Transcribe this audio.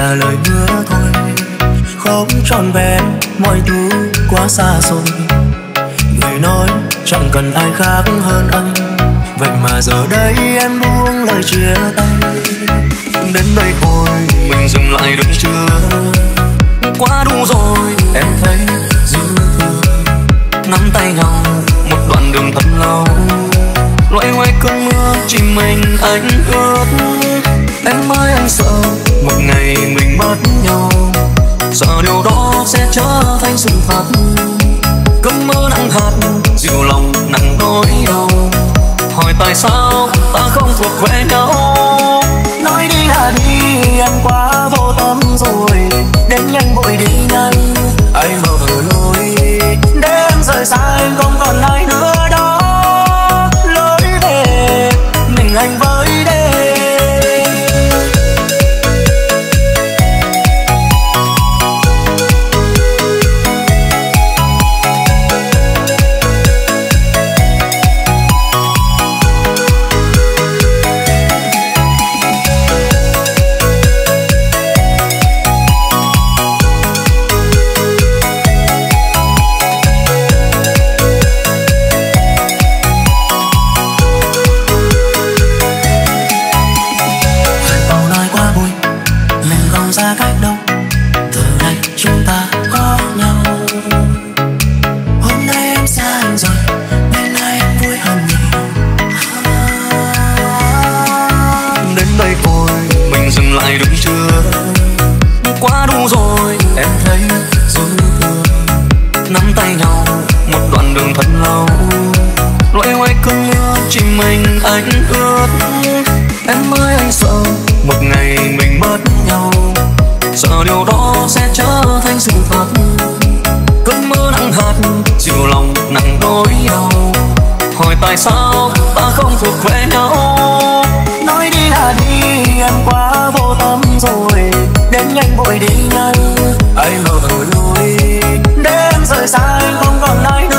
là lời hứa thôi. Không trọn vẹn, mọi thứ quá xa rồi. Người nói chẳng cần ai khác hơn anh. Vậy mà giờ đây em buông lời chia tay. Đến đây thôi, mình dừng lại được chưa? Quá đủ rồi, em thấy dư thừa. Nắm tay nhau, một đoạn đường thật lâu. Loay hoay cơn mưa, chỉ mình anh ướt em ơi anh sợ một ngày mình mất nhau sợ điều đó sẽ trở thành sự thật. Cơn mơ nặng hạt, dịu lòng nặng nỗi đau. Hỏi tại sao ta không thuộc về nhau? Nói đi là đi, em quá vô tâm rồi. Đến nhanh vội đi nhanh anh mở lối để em rời xa em môi, em thấy dư thừa nắm tay nhau, một đoạn đường thật lâu. Loay hoay cơn mưa, chỉ mình anh ướt em ơi, anh sợ một ngày mình mất nhau. Sợ điều đó sẽ trở thành sự thật. Cơn mưa nặng hạt chiều lòng nặng nỗi đau. Hỏi tại sao ta không thuộc về nhau? Nói đi là đi, em quá vô tâm rồi anh vội đi nhanh. Anh ngờ lùi để em rời xa anh không còn anh.